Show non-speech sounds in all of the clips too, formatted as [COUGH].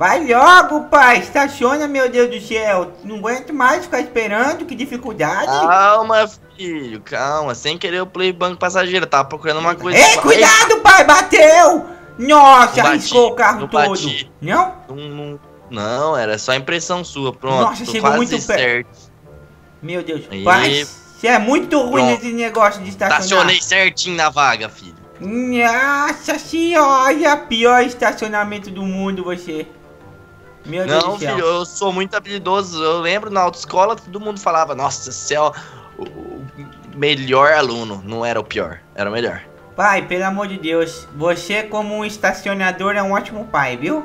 Vai logo, pai. Estaciona, meu Deus do céu. Não aguento mais ficar esperando. Que dificuldade. Calma, filho, calma. Sem querer eu play banco passageiro. Tava procurando uma coisa. Ei, cuidado, pai. Bateu. Nossa, Não bati, arriscou o carro não todo. bati. Não? Não, não, não, era só impressão sua. Pronto, Nossa, chegou muito perto. Meu Deus. Aí. Pai, você é muito ruim Pronto. nesse negócio de estacionar. Estacionei certinho na vaga, filho. Nossa senhora, pior estacionamento do mundo você. Meu Deus Não, céu. filho, eu sou muito habilidoso. Eu lembro na autoescola todo mundo falava, nossa, o o melhor aluno. Não era o pior, era o melhor. Pai, pelo amor de Deus, você como um estacionador é um ótimo pai, viu?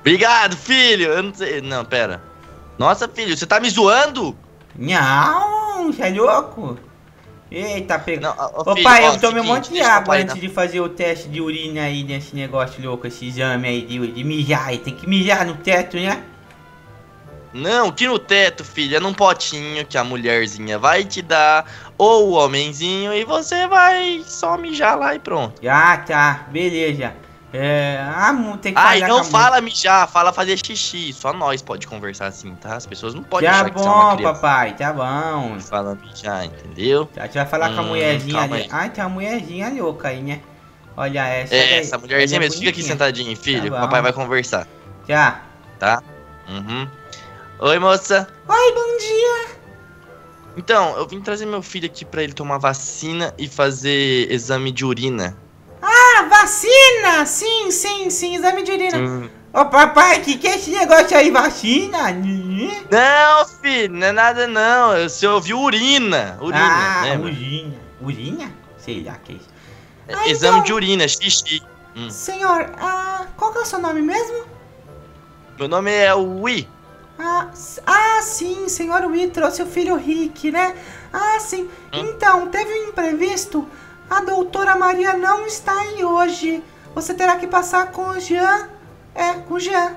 Obrigado, filho. Eu não sei. Não, pera. Nossa, filho, você tá me zoando? Não, você é louco? Eita, pega. Não, Ô filho, ó, eu tomei um monte de água antes de fazer o teste de urina aí nesse negócio louco, esse exame aí de, de mijar. aí. Tem que mijar no teto, né? Não, que no teto, filho, é num potinho que a mulherzinha vai te dar, ou o homenzinho, e você vai só mijar lá e pronto. Ah, tá, beleza. É, ah, tem que Ai, falar não a fala mijar, fala fazer xixi. Só nós pode conversar assim, tá? As pessoas não podem Tá achar que você é uma bom, criança. papai, tá bom. Fala mijar, entendeu? Tá, Você vai falar com a Hum, mulherzinha ali. Ai, tem uma mulherzinha louca aí, né? Olha essa. É, daí. essa mulherzinha é mesmo. Fica aqui sentadinho, filho. Tá o bom. papai vai conversar, Já. tá? Uhum. Oi, moça. Oi, bom dia. Então, eu vim trazer meu filho aqui pra ele tomar vacina e fazer exame de urina. Vacina! Sim, sim, sim, exame de urina. Hum. Ô, papai, que que é esse negócio aí, vacina? Não, filho, não é nada não. Você ouviu urina. Urina, ah, lembra? urina. Urina? Sei lá que é isso. É, Ah, Exame então- de urina, xixi. Hum. Senhor, ah, qual que é o seu nome mesmo? Meu nome é Ui. Ah, ah, sim, senhor Wee trouxe o filho Rick, né? Ah, sim. Hum. Então, teve um imprevisto. A doutora Maria não está aí hoje. Você terá que passar com o Jean. É, com o Jean.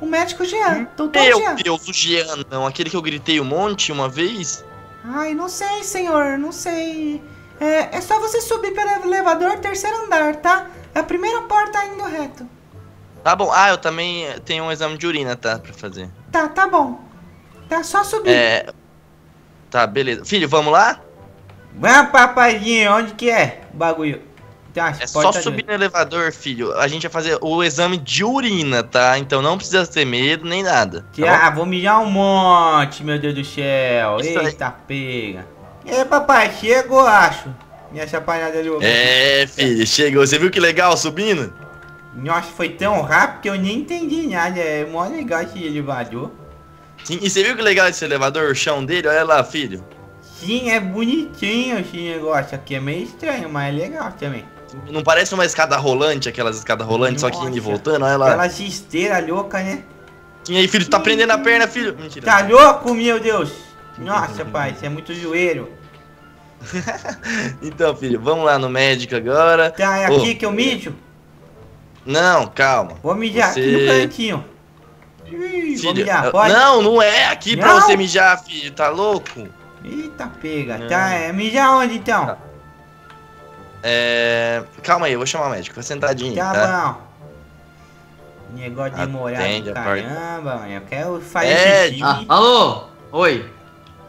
O médico Jean. Doutor Meu Jean. Deus, o Jean, não. Aquele que eu gritei um monte uma vez. Ai, não sei, senhor, não sei. É, é só você subir pelo elevador, terceiro andar, tá? É a primeira porta indo reto. Tá bom. Ah, eu também tenho um exame de urina, tá? Pra fazer. Tá, tá bom. Tá, só subir. É. Tá, beleza. Filho, vamos lá? Vamos, papaizinho, onde que é o bagulho? É só subir no elevador, filho. A gente vai fazer o exame de urina, tá? Então não precisa ter medo nem nada. tá bom? Ah, vou mijar um monte, meu Deus do céu. Isso aí. Eita, pega. E papai, chegou, acho. Minha chapanhada louca. É, filho, chegou. Você viu que legal subindo? Nossa, foi tão rápido que eu nem entendi nada. É mó legal esse elevador. Sim, e você viu que legal esse elevador, o chão dele? Olha lá, filho. Sim, é bonitinho esse negócio aqui. É meio estranho, mas é legal também. Não parece uma escada rolante, aquelas escadas rolantes, só que indo e Nossa. voltando, olha lá. Aquela esteira louca, né? E aí, filho, tá prendendo a perna, filho. Mentira. Tá louco, meu Deus? Nossa, pai, isso é muito joelho. [LAUGHS] Então, filho, vamos lá no médico agora. Tá, é aqui que eu mijo? Não, calma. Vou mijar aqui Você- no cantinho. Ih, vou Filho, mijar, não, não é aqui pra Não. você mijar, filho. Tá louco? Eita, pega. Não. Tá, é mijar onde então? Tá. É. Calma aí, eu vou chamar o médico. Vai sentadinho, Tá, tá? bom. Negócio demorado do caramba, mano. Eu quero fazer É, xixi. Ah, alô? Oi.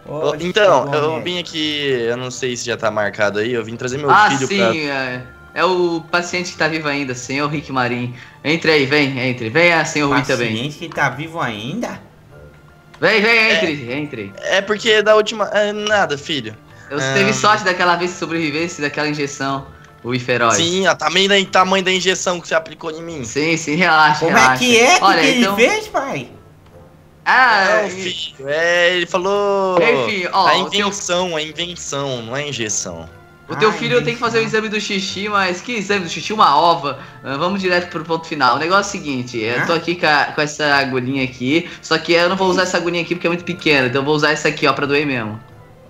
Ô, Então, chegou, eu vim aqui, eu não sei se já tá marcado aí, eu vim trazer meu ah, filho sim, pra. é, é o paciente que tá vivo ainda, senhor Rick Marim. Entre aí, vem, entre. Venha, senhor Rui também. Paciente que tá vivo ainda? Vem, vem, entre, entre. É porque da última. É, nada, filho. Você Ah. teve sorte daquela vez que sobrevivesse daquela injeção, o Iferóis. Sim, ó, tamanho da, tamanho da injeção que você aplicou em mim. Sim, sim, relaxa, Como relaxa. é que é que, Olha, que ele então... fez, pai? Ah, não, e- filho, é, ele falou. Enfim, ó, a invenção, a invenção, não é injeção. O teu Ai, filho tem que fazer o exame do xixi, mas que exame do xixi? Uma ova. Ah, vamos direto pro ponto final. O negócio é o seguinte, eu tô Ah. aqui com, a- com essa agulhinha aqui, só que eu não vou usar essa agulhinha aqui porque é muito pequena, então eu vou usar essa aqui, ó, pra doer mesmo.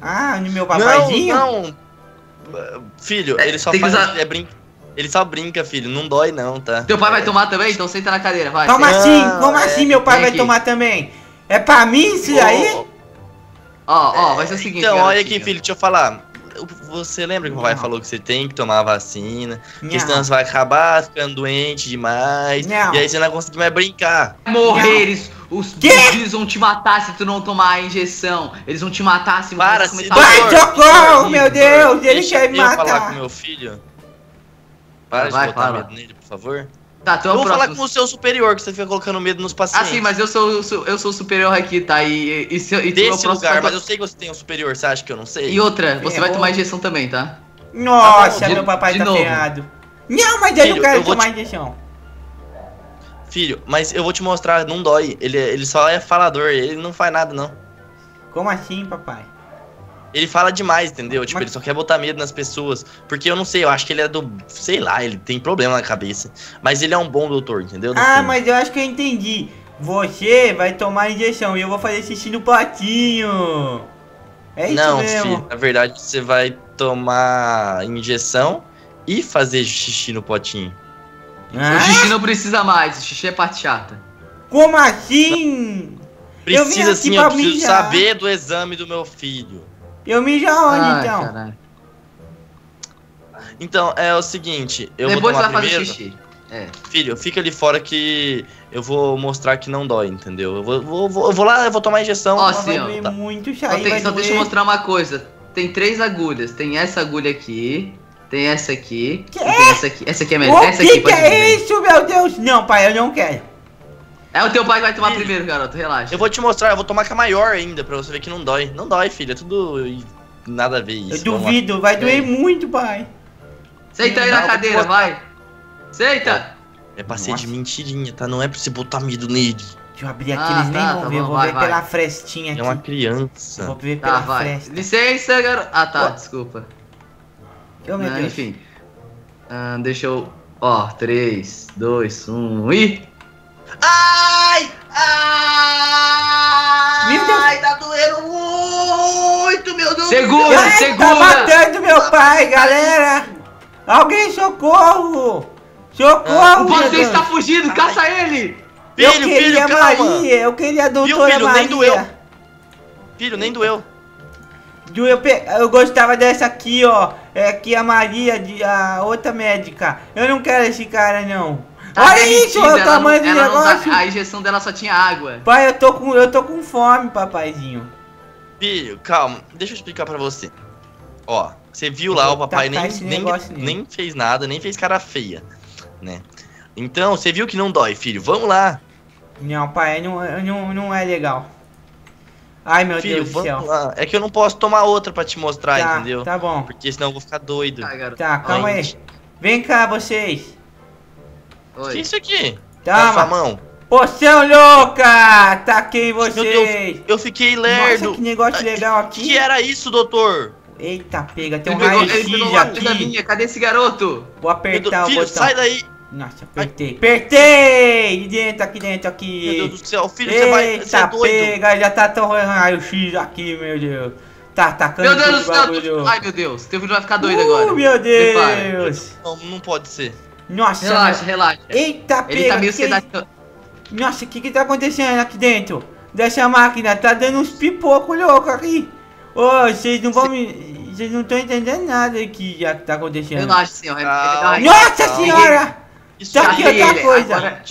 Ah, no meu papaizinho? Não, não. Filho, É, ele só faz. usar- é brin... Ele só brinca, filho, não dói não, tá? Teu pai vai tomar também? Então senta na cadeira, vai. Como senta. assim? Como é, assim meu pai vem vai aqui. tomar também? É pra mim isso aí? Ó, ó, vai ser o seguinte, Então, olha aqui, filho, deixa eu falar. Você lembra que o papai Não. falou que você tem que tomar a vacina? Porque Não. senão você vai acabar ficando doente demais. Não. E aí você não vai conseguir mais brincar. Morrer, eles, os bandidos vão te matar se tu não tomar a injeção. Eles vão te matar se Para, você começar Vai, socorro, meu Deus, ele deixa quer me eu falar matar. com meu filho. Para Vai, de botar medo nele, por favor. Tá, tu é Eu o vou falar com o seu superior, que você fica colocando medo nos Ah, pacientes. sim, mas eu sou, eu sou, o superior aqui, tá? E, e, se, e é o Desse lugar, vai mas to- eu sei que você tem um superior, você acha que eu não sei? E outra, você vai Ferrou. tomar injeção também, tá? Nossa, Tá meu papai tá ferrado. Não, mas eu não Filho, quero eu vou tomar injeção. Filho, mas eu vou te mostrar, não dói. Ele, ele só é falador, ele não faz nada, não. Como assim, papai? Ele fala demais, entendeu? Tipo, Mas- ele só quer botar medo nas pessoas. Porque eu não sei, eu acho que ele é do. Sei lá, ele tem problema na cabeça. Mas ele é um bom doutor, entendeu? Ah, doutor? mas eu acho que eu entendi. Você vai tomar injeção e eu vou fazer xixi no potinho. É isso Não, mesmo. filho, na verdade você vai tomar injeção e fazer xixi no potinho. Ah, O xixi não precisa mais, o xixi é parte chata. como assim? Vim Precisa sim, eu preciso mijar. saber do exame do meu filho. Eu mijo aonde Ai, então? caralho. Então, é o seguinte, eu Depois vou você tomar vai fazer primeiro. xixi. É. Filho, fica ali fora que eu vou mostrar que não dói, entendeu? Eu vou, vou, vou, eu vou lá, eu vou tomar a injeção. Ó, sim, vai ó. Tá. muito Só, tem- vai só deixa eu mostrar uma coisa. Tem três agulhas. Tem essa agulha aqui. Tem essa aqui. Que? E tem essa aqui. Essa aqui é melhor. O essa aqui que, que pode é isso, meu Deus? Não, pai, eu não quero. É o teu pai que vai tomar Filho. primeiro, garoto. Relaxa. Eu vou te mostrar, eu vou tomar com a maior ainda, pra você ver que não dói. Não dói, filho, é tudo i- nada a ver isso. eu duvido, vai doer Vem. muito, pai. Senta aí Não, na cadeira, vai. Senta. É pra ser de mentirinha, tá? Não é pra você botar medo nele. Deixa eu abrir aqui, Ah, eles nem tá, vão tá ver, eu vou vai, ver vai. pela frestinha É uma aqui. criança. Eu vou ver Tá, pela vai. fresta. Licença, garoto. Ah, tá. Desculpa. Oh, meu Ah, Deus. enfim. Ah, deixa eu. Ó, 3, 2, 1 e. Ai! Ai! Meu Deus. Ai, tá doendo muito, meu Deus! Ai, Segura, tá segura! matando meu pai, galera! Alguém socorro! Socorro! Você Deus. está fugindo, caça ele! Eu Filho, queria filho, calma! Maria, eu queria a doutora filho, Maria. nem doeu. Filho, nem doeu. Eu, pe- eu gostava dessa aqui, ó. É aqui a Maria, de, a outra médica. Eu não quero esse cara, não. Tá Olha isso, olha o tamanho não- do não tá- negócio. A injeção dela só tinha água. Pai, eu tô com, eu tô com fome, papaizinho. Filho, calma, deixa eu explicar pra você. Ó, você viu lá, o papai tacar nem, nem, negócio nem fez nada, nem fez cara feia, né? Então, você viu que não dói, filho. Vamos lá. Não, pai, não, não, não é legal. Ai, meu filho, Deus do céu. lá. É que eu não posso tomar outra pra te mostrar, Tá, entendeu? tá bom. Porque senão eu vou ficar doido. Tá. Tá, calma Oi. aí. Vem cá, vocês. Que Oi. isso aqui? Sua Toma. mão. Poção louca! Taquei em Meu vocês. Eu fiquei Nossa, lerdo. que negócio legal O que aqui. era isso, doutor? Eita, pega, tem um raio-x aqui. minha, cadê esse garoto? Vou Meu apertar o filho, botão. sai daí. Nossa, apertei. Apertei! De dentro, aqui dentro, Meu aqui. Deus do céu, filho, você vai. Você é Eita, doido. pega, já tá tão raio-x aqui, meu Deus. Tá atacando Meu Deus do céu! bagulho. Ai, meu Deus, teu filho vai ficar doido uh, agora. meu. Deus. Não, não pode ser. Nossa, Relaxa, meu- relaxa. Eita, Ele pega. tá meio que- sedado. Nossa, o que que tá acontecendo aqui dentro? Dessa máquina, tá dando uns pipocos loucos aqui. Ô, vocês não vão me... Vocês não estão entendendo nada aqui já que tá acontecendo. Relaxa, senhor. Tá- Nossa senhora! Isso Tá aqui tem outra ele, coisa. agora-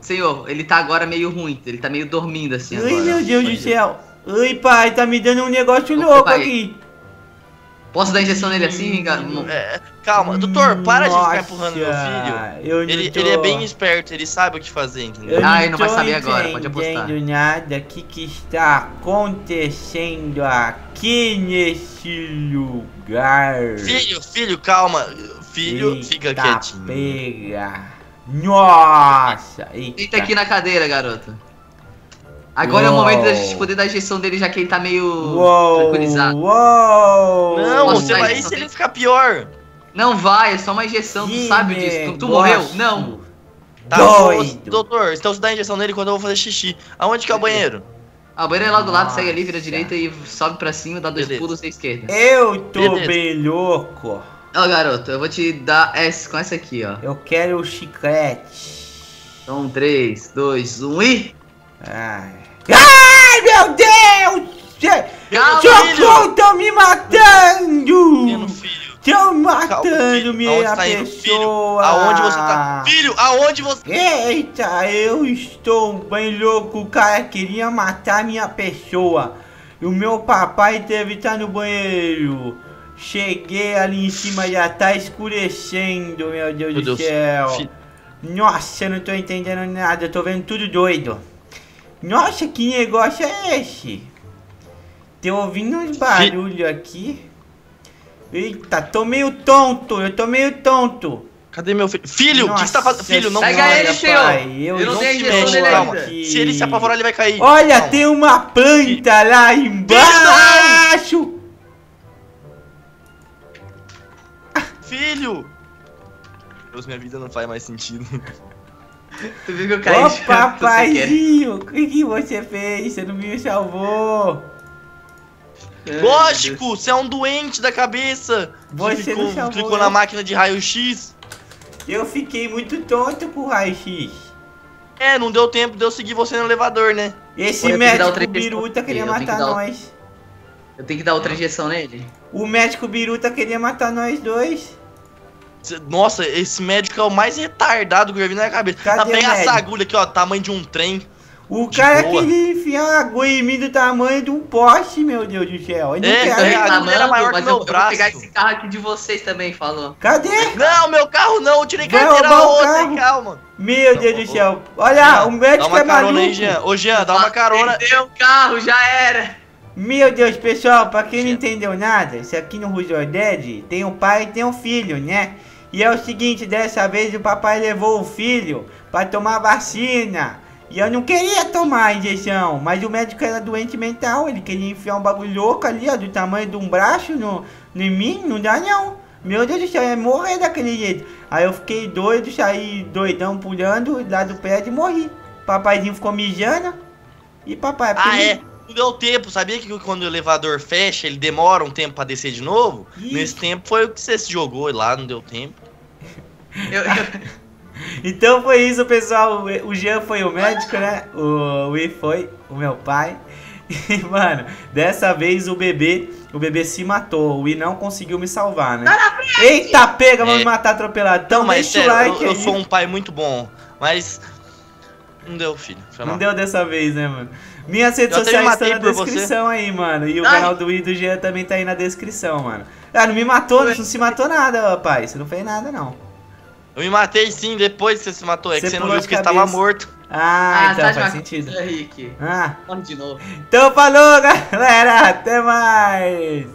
Senhor, ele tá agora meio ruim. Ele tá meio dormindo assim Ai, agora. meu Deus do céu. Ai, pai, tá me dando um negócio Ô, louco pai. aqui. Posso dar injeção nele assim, garoto? É, calma, doutor, para de Nossa, ficar empurrando meu filho. Eu não Ele, tô... ele é bem esperto, ele sabe o que fazer, entendeu? Eu Ah, não ele não vai saber agora, pode apostar. entendendo nada. O que que está acontecendo aqui nesse lugar? Filho, filho, calma. Filho, Eita, fica quietinho. pega. Nossa! Eita. Deita aqui na cadeira, garoto. Agora é o Uou. momento da gente poder dar injeção dele, já que ele tá meio Uou, tranquilizado. uou. Não, Posso você vai se ele ficar pior. Não vai, é só uma injeção, tu Que sabe disso. Tu, tu morreu? Não. Tá, Doido. doutor, então você dá a injeção nele quando eu vou fazer xixi. Aonde que é o banheiro? Ah, o banheiro é lá do lado, Nossa. segue ali, vira à direita e sobe pra cima, dá dois Beleza. pulos à esquerda. Eu tô Beleza. bem louco. Ó, garoto, eu vou te dar essa com essa aqui, ó. Eu quero o chiclete. Então, 3, 2, 1 e. Ai. Ai, meu Deus! Socorro, tão me matando! Menino, filho. Tão Calma, matando filho. minha tá filho? pessoa! Aonde você tá? Filho, aonde você. Eita, eu estou bem louco, o cara queria matar minha pessoa. E o meu papai deve estar no banheiro. Cheguei ali em cima, já tá escurecendo, meu Deus Meu do Deus. céu. Nossa, eu não tô entendendo nada, eu tô vendo tudo doido. Nossa, que negócio é esse? Tô ouvindo uns barulhos aqui. Eita, tô meio tonto, eu tô meio tonto. Cadê meu filho? Filho, o que você tá fazendo? Filho, não Pega ele, pai, Eu, Eu não não tenho se mexe, calma. Se ele se apavorar, ele vai cair. Olha, Calma. tem uma planta lá embaixo. Filho! Deus, minha vida não faz mais sentido. Tu viu que eu caí Ô papaizinho, o que, que você fez? Você não me salvou. Ai, Lógico, você é um doente da cabeça. Você clicou, não salvou clicou eu. na máquina de raio-x. Eu fiquei muito tonto com o raio-x. É, não deu tempo de eu seguir você no elevador, né? Esse médico biruta queria eu matar nós. Eu tenho que dar outra injeção nele? O médico biruta queria matar nós dois. Nossa, esse médico é o mais retardado que eu já vi na minha cabeça. Cadê Tá, pega essa agulha aqui, ó, tamanho de um trem. O De cara boa. queria enfiar uma agulha em mim do tamanho de um poste, meu Deus do céu. Eu não É, quero. é, a agulha era maior que meu eu, eu vou braço. pegar esse carro aqui de vocês também, falou. Cadê? Não, meu carro não, eu tirei carteira roubar o outra, carro. calma. Meu Não, Deus ô, do céu. Olha, o médico dá uma é carona maluco. aí, Jean. Ô, Jean, dá uma carona. Perdeu o carro, já era. Meu Deus, pessoal, pra quem não entendeu nada, isso aqui no Rusor Dead tem um pai e tem um filho, né? E é o seguinte, dessa vez o papai levou o filho pra tomar vacina. E eu não queria tomar a injeção, mas o médico era doente mental, ele queria enfiar um bagulho louco ali, ó, do tamanho de um braço no, no em mim, não dá não. Meu Deus do céu, eu ia morrer daquele jeito. Aí eu fiquei doido, saí doidão pulando lá do prédio e morri. Papaizinho ficou mijando. E papai... Ah, é. Não deu tempo, sabia que quando o elevador fecha, ele demora um tempo pra descer de novo? Ih. Nesse tempo foi o que você se jogou lá, não deu tempo. Eu, eu- [LAUGHS] Então foi isso, pessoal. O Jean foi o médico, né? O Wii foi o meu pai. [LAUGHS] E, mano, dessa vez o bebê, o bebê se matou. O Wii não conseguiu me salvar, né? Eita, pega, vamos É. me matar atropelado. Então Não, mas deixa sério, o like eu, eu sou um pai muito bom, mas. Não deu, filho. Foi Não mal. deu dessa vez, né, mano? Minhas redes Eu sociais estão na por você. descrição aí, mano. E o Ai. canal do e do Jean também tá aí na descrição, mano. Ah, não me matou, não se matou nada, rapaz. Você não fez nada, não. Eu me matei sim depois que você se matou. É Você que você não viu que você tava cabeça. morto. Ah, então tá faz sentido. Rick. Ah, Morre de novo. então falou, [LAUGHS] galera. Até mais.